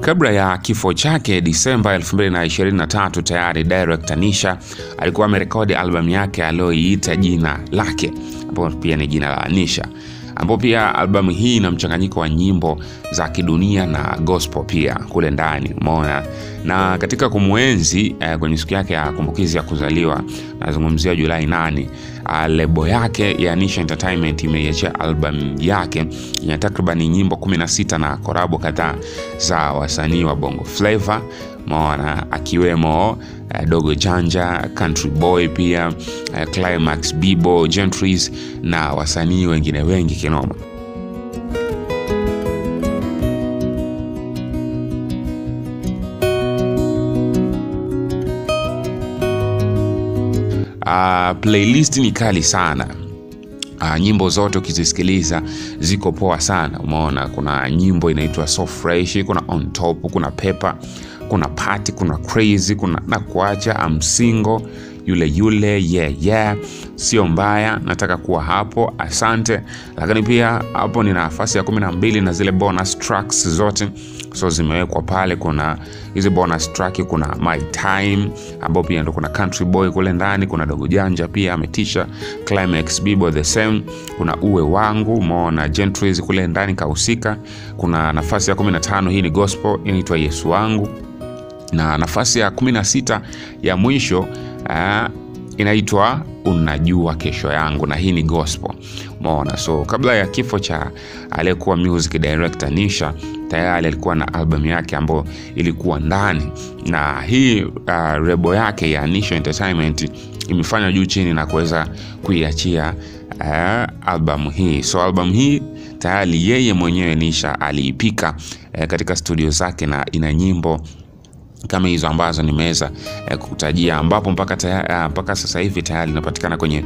Kabla ya kifo chake Disemba 2023, tayari director Nisha alikuwa amerekodi albamu yake aliyoiita jina lake, ambapo pia ni jina la Nisha, ambapo pia albamu hii ina mchanganyiko wa nyimbo za kidunia na gospel pia kule ndani, umeona. Na katika kumwenzi eh, kwenye siku yake ya kumbukizi ya kuzaliwa, nazungumzia Julai 8, uh, lebo yake ya Nisha Entertainment imeiachia albamu yake yenye takribani nyimbo 16 na korabo kadhaa za wasanii wa Bongo Flava maona akiwemo uh, Dogo Janja, Country Boy pia uh, Climax, Bibo, Gentries na wasanii wengine wengi kinoma. Uh, playlist ni kali sana. Uh, nyimbo zote ukizisikiliza ziko poa sana, umeona. Kuna nyimbo inaitwa so fresh, kuna on top, kuna pepa, kuna party, kuna crazy, kuna na kuacha am single, yule ye yeah yeah, sio mbaya, nataka kuwa hapo, asante. Lakini pia hapo ni nafasi ya kumi na mbili na zile bonus tracks zote so zimewekwa pale. Kuna hizi bonus track, kuna my time ambao pia ndo kuna country boy kule ndani, kuna dogo janja pia ametisha, climax bibo the same, kuna uwe wangu mona gentries kule ndani kahusika. Kuna nafasi ya 15 hii ni gospel inaitwa Yesu wangu, na nafasi ya 16 ya mwisho uh, inaitwa unajua kesho yangu, na hii ni gospel umeona. So kabla ya kifo cha aliyekuwa music director Nisha, tayari alikuwa na albamu yake ambayo ilikuwa ndani, na hii uh, rebo yake ya Nisha Entertainment imefanya juu chini na kuweza kuiachia uh, albamu hii. So albamu hii tayari yeye mwenyewe Nisha aliipika uh, katika studio zake na ina nyimbo kama hizo ambazo nimeweza eh, kukutajia ambapo mpaka, taya, mpaka sasa hivi tayari inapatikana kwenye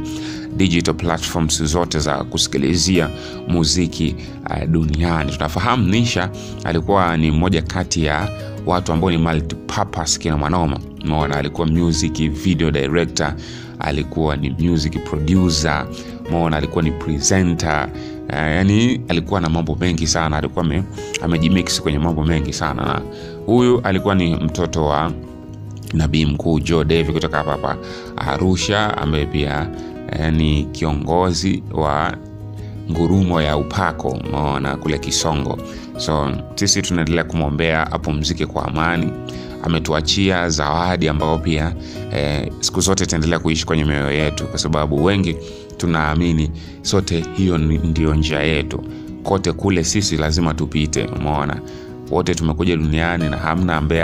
digital platforms zote za kusikilizia muziki uh, duniani. Tunafahamu Nisha alikuwa ni mmoja kati ya watu ambao ni multipurpose kina mwanoma, umeona. Alikuwa music video director, alikuwa ni music producer, umeona, alikuwa ni presenter Uh, yani alikuwa na mambo mengi sana, alikuwa amejimix kwenye mambo mengi sana, na huyu alikuwa ni mtoto wa nabii mkuu Joe Devi kutoka hapa hapa Arusha, ambaye pia eh, ni kiongozi wa ngurumo ya upako umeona kule Kisongo. So sisi tunaendelea kumwombea apumzike kwa amani. Ametuachia zawadi ambayo pia eh, siku zote itaendelea kuishi kwenye mioyo yetu, kwa sababu wengi tunaamini sote hiyo ndiyo njia yetu, kote kule sisi lazima tupite. Umeona, wote tumekuja duniani na hamna ambaye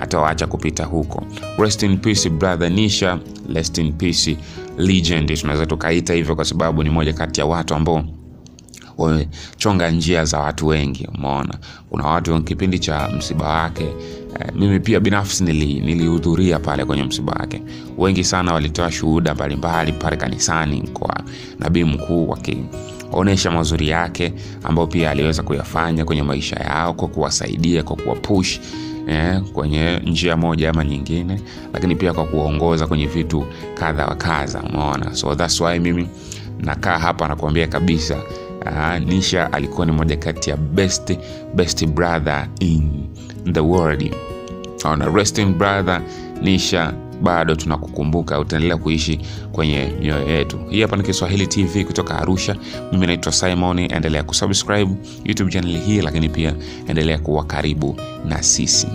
atawaacha kupita huko. Rest in peace brother Nisha, rest in peace legend, tunaweza tukaita hivyo kwa sababu ni moja kati ya watu ambao wamechonga njia za watu wengi. Umeona, kuna watu kipindi cha msiba wake eh, mimi pia binafsi nilihudhuria nili pale kwenye msiba wake. Wengi sana walitoa shuhuda mbalimbali pale kanisani kwa nabii mkuu wakionyesha mazuri yake ambayo pia aliweza kuyafanya kwenye maisha yao kwa kuwasaidia, kwa kuwapush eh, kwenye njia moja ama nyingine, lakini pia kwa kuwaongoza kwenye vitu kadha wa kadha. Umeona, so that's why mimi nakaa hapa nakuambia kabisa Uh, Nisha alikuwa ni moja kati ya best best brother in the world. Ona, a resting brother Nisha, bado tunakukumbuka, utaendelea kuishi kwenye mioyo yetu. Hii hapa ni Kiswahili TV kutoka Arusha. Mimi naitwa Simon, endelea kusubscribe YouTube channel hii, lakini pia endelea kuwa karibu na sisi.